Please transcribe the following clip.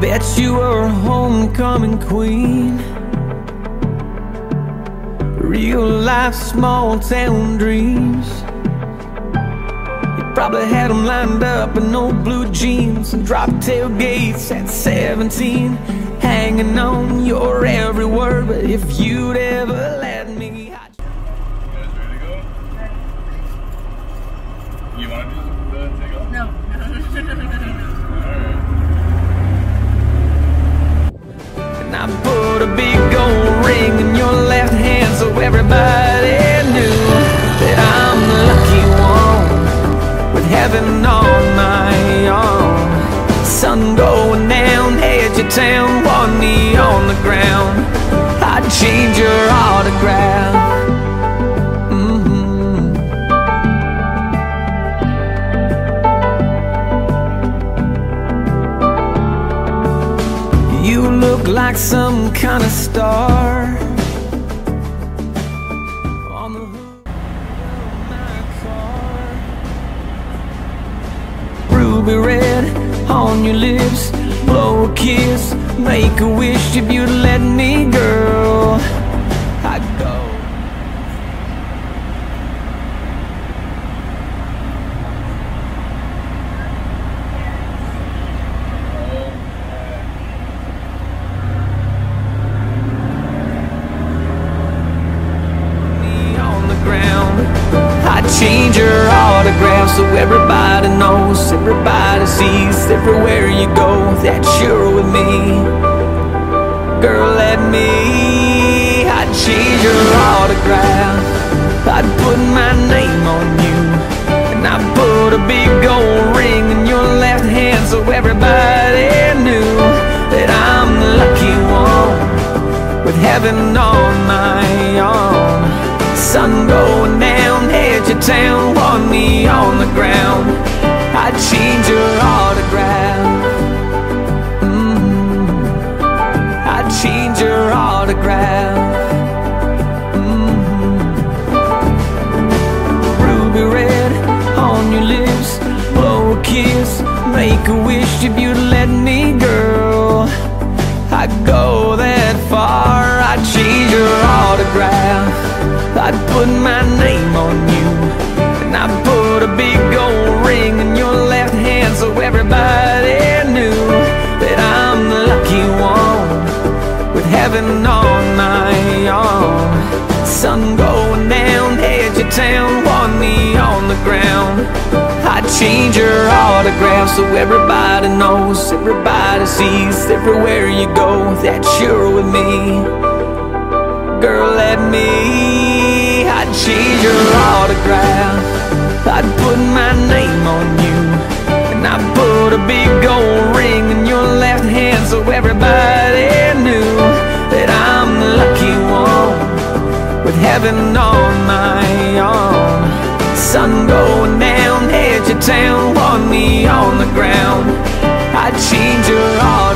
that you were a homecoming queen. Real life small town dreams. You probably had them lined up in old blue jeans And drop tailgates at 17 Hanging on your every word. But if you'd ever let me town, one knee on the ground. I'd change your autograph. Mhm. You look like some kind of star. Ruby red on your lips, blow a kiss, make a wish if you'd let me, girl. I'd go. on the ground. I change your autograph so everybody knows, everybody sees, everywhere you go that you're with me. Girl, let me. I'd change your autograph. I'd put my name on you, and I'd put a big gold ring in your left hand so everybody knew that I'm the lucky one with heaven on my arm. Sun going down, edge of town, one me on the ground. I'd change your autograph. Make a wish if you'd let me, girl. I'd go that far, I'd change your autograph. I'd put my name on you, and I'd put a big gold ring in your left hand so everybody knew that I'm the lucky one with heaven on my arm. Sun going down, edge of town, one me on the ground. I'd change your so everybody knows, everybody sees, everywhere you go that you're with me. Girl, let me. I'd change your autograph. I'd put my name on you, and I'd put a big gold ring in your left hand so everybody knew that I'm the lucky one with heaven on my arm. Sun going down, edge of town, one knee on the ground. I'd change your autograph.